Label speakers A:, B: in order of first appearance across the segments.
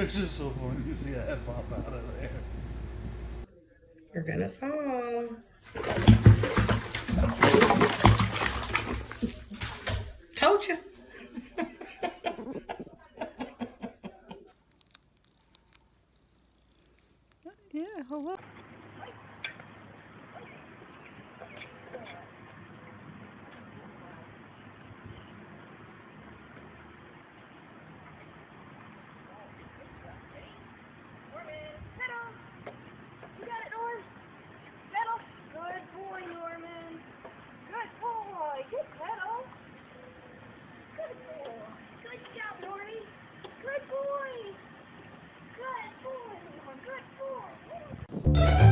A: It's just so funny to see a head pop out of there.
B: You're gonna fall. Told you.
A: Yeah, hello.
C: Good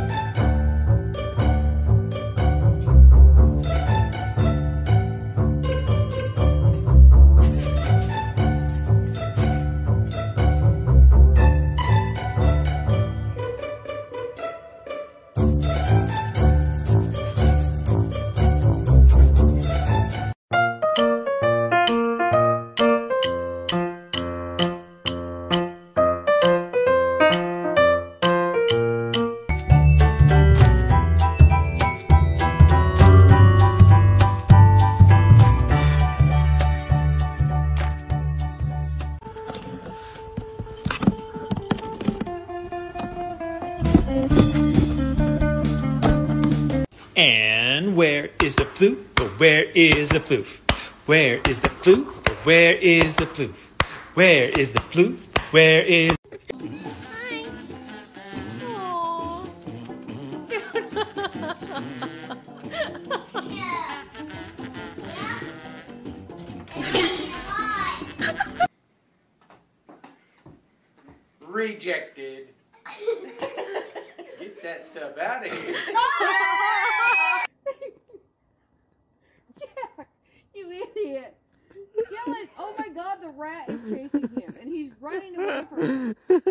D: And where is the floof? Where is the floof? Where is the floof? Where is the floof? Where is the floof? Where is rejected? Get that stuff out of here.
E: Jack, you idiot. Oh my god, the rat is chasing him and he's running away from him.